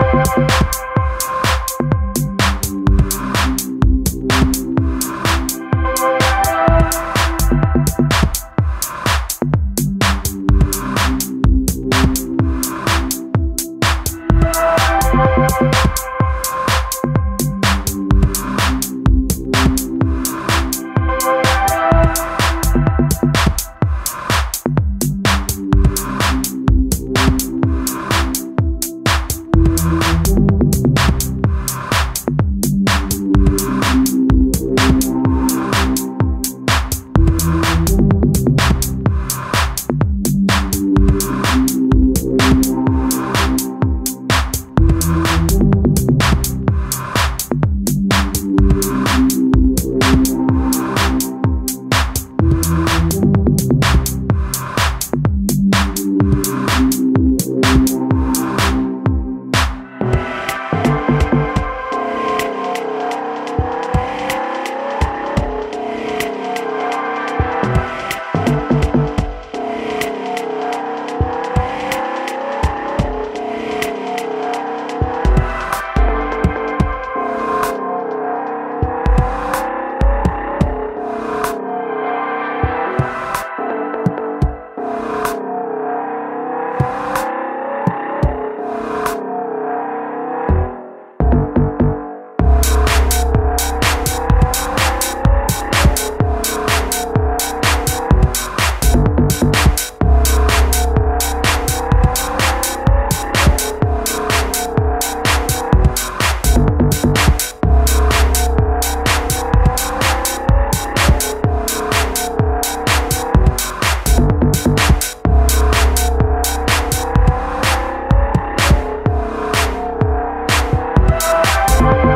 thank you